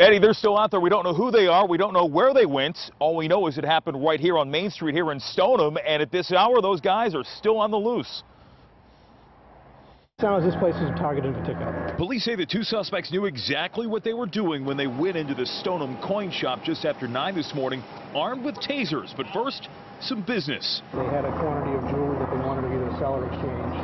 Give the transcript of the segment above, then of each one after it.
Eddie, they're still out there. We don't know who they are. We don't know where they went. All we know is it happened right here on Main Street here in Stoneham. And at this hour, those guys are still on the loose. Sounds this place is targeted target in particular. Police say the two suspects knew exactly what they were doing when they went into the Stoneham coin shop just after 9 this morning, armed with tasers. But first, some business. They had a quantity of jewelry that they wanted to either sell or exchange.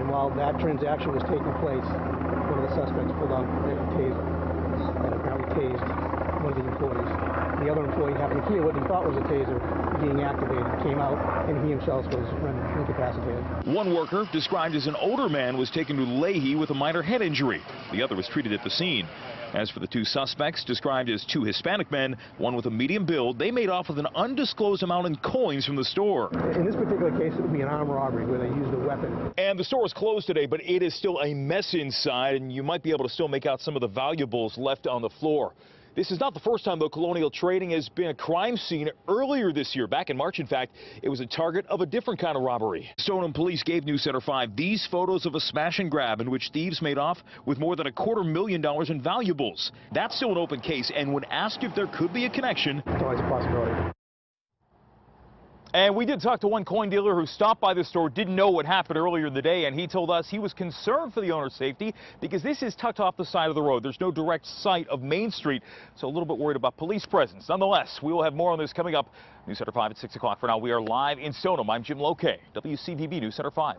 And while that transaction was taking place, one of the suspects pulled out a taser and apparently tased one of the employees. The other employee happened to hear what he thought was a taser being activated, came out, and he himself was incapacitated. One worker, described as an older man, was taken to Lahey with a minor head injury. The other was treated at the scene. As for the two suspects, described as two Hispanic men, one with a medium build, they made off with an undisclosed amount in coins from the store. In this particular case, it would be an armed robbery where they used a weapon. And the store is closed today, but it is still a mess inside, and you might be able to still make out some of the valuables left on the floor. This is not the first time, though, Colonial Trading has been a crime scene earlier this year. Back in March, in fact, it was a target of a different kind of robbery. Stoneham police gave News Center 5 these photos of a smash and grab in which thieves made off with more than a quarter million dollars in valuables. That's still an open case, and when asked if there could be a connection, It's always a possibility. And we did talk to one coin dealer who stopped by the store, didn't know what happened earlier in the day, and he told us he was concerned for the owner's safety because this is tucked off the side of the road. There's no direct sight of Main Street, so a little bit worried about police presence. Nonetheless, we will have more on this coming up. News Center 5 at 6 o'clock. For now, we are live in Stoneham. I'm Jim Loke, WCVB News Center 5.